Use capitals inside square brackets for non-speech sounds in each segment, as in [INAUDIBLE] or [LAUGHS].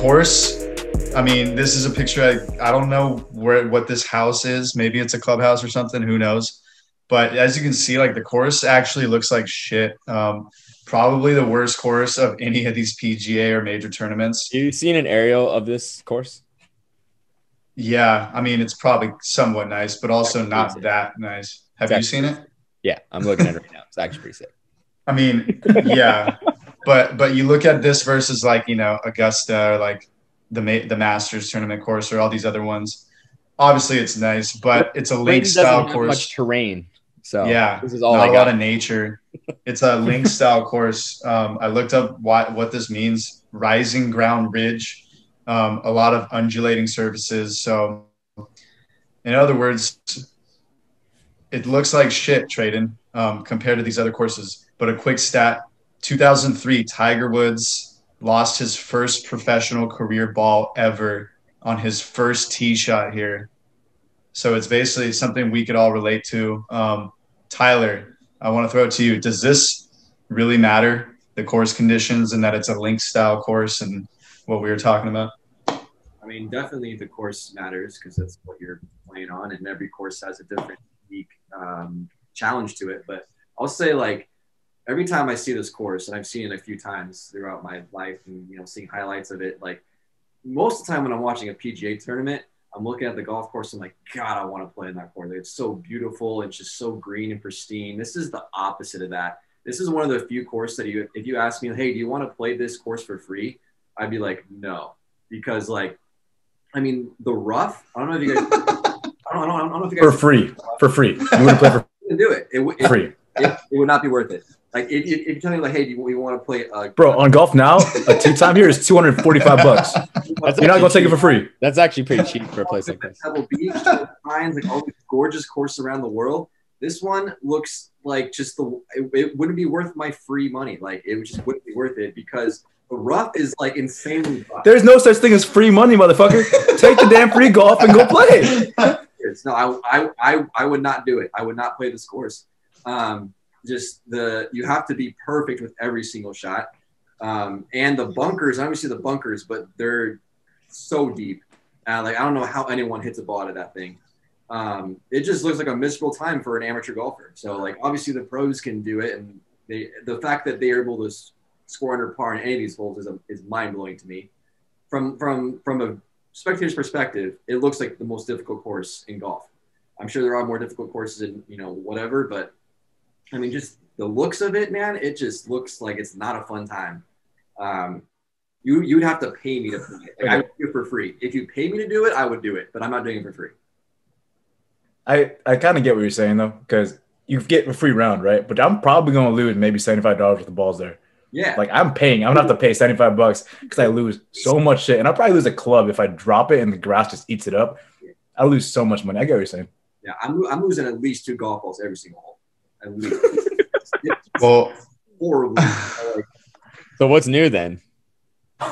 course, I mean, this is a picture. I, I don't know where what this house is. Maybe it's a clubhouse or something. Who knows? But as you can see, like the course actually looks like shit. Um, probably the worst course of any of these PGA or major tournaments. You seen an aerial of this course? Yeah, I mean it's probably somewhat nice, but also not that nice. Have you seen it? Yeah, I'm looking at it right now. It's actually pretty sick. I mean, yeah, but but you look at this versus like you know Augusta or like the the Masters tournament course or all these other ones. Obviously, it's nice, but it's a link style course. Much terrain. So yeah, this is all not a lot of nature. It's a link [LAUGHS] style course. Um, I looked up what what this means. Rising ground ridge, um, a lot of undulating surfaces. So, in other words, it looks like shit, Traden, um, compared to these other courses. But a quick stat: 2003, Tiger Woods lost his first professional career ball ever on his first tee shot here. So it's basically something we could all relate to. Um, Tyler, I want to throw it to you. Does this really matter, the course conditions, and that it's a link style course and what we were talking about? I mean, definitely the course matters because that's what you're playing on, and every course has a different, unique um, challenge to it. But I'll say, like, every time I see this course, and I've seen it a few times throughout my life, and you know, seeing highlights of it, like most of the time when I'm watching a PGA tournament, I'm looking at the golf course. I'm like, God, I want to play in that course. It's so beautiful. It's just so green and pristine. This is the opposite of that. This is one of the few courses that you, if you ask me, hey, do you want to play this course for free? I'd be like, no, because like, I mean, the rough. I don't know if you guys. [LAUGHS] I don't, I don't, I don't know if you guys. For free, for free. You want to play for [LAUGHS] free to do it. It, it, free. It, it, would not be worth it. Like if, if you tell me like, hey, do you, you want to play? Uh, Bro, on GolfNow, a tee time here is two hundred forty-five bucks. That's You're not gonna take it for free. That's actually pretty cheap for a place like this. Pebble Beach, finds like all these gorgeous courses around the world. This one looks like just the. It, it, wouldn't be worth my free money. Like it just wouldn't be worth it because the rough is like insanely. Fun. There's no such thing as free money, motherfucker. take the damn free golf and go play. no, I, I, I, I would not do it. I would not play this course. Um, just the you have to be perfect with every single shot. Um, and the bunkers, obviously the bunkers, but they're so deep. Uh, like I don't know how anyone hits a ball out of that thing. Um, it just looks like a miserable time for an amateur golfer. So like obviously the pros can do it, and they the fact that they are able to score under par in any of these holes is, a, is mind blowing to me. From from from a spectator's perspective, it looks like the most difficult course in golf. I'm sure there are more difficult courses in you know whatever, but I mean, just the looks of it, man, it just looks like it's not a fun time. Um, you you'd have to pay me to play it. Like, I would do it for free. If you pay me to do it, I would do it, but I'm not doing it for free. I I kind of get what you're saying though, because you get a free round, right? But I'm probably gonna lose maybe seventy five dollars with the balls there. Yeah. Like I'm paying. I'm gonna have to pay 75 bucks because I lose so much shit. And I'll probably lose a club if I drop it and the grass just eats it up. I lose so much money. I get what you're saying. Yeah, I'm, I'm losing at least two golf balls every single hole. At least. well, horribly. so what's new then?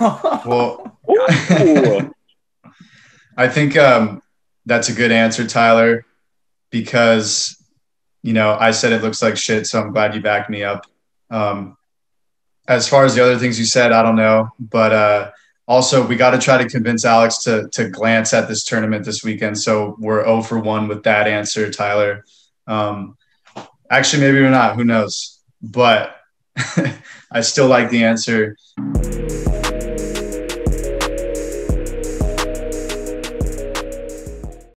well, I think um, that's a good answer, Tyler, because you know I said it looks like shit, so I'm glad you backed me up. Um, as far as the other things you said, I don't know, but uh, also we got to try to convince Alex to to glance at this tournament this weekend. So we're 0 for one with that answer, Tyler. Um, actually, maybe we're not. Who knows? But [LAUGHS] I still like the answer.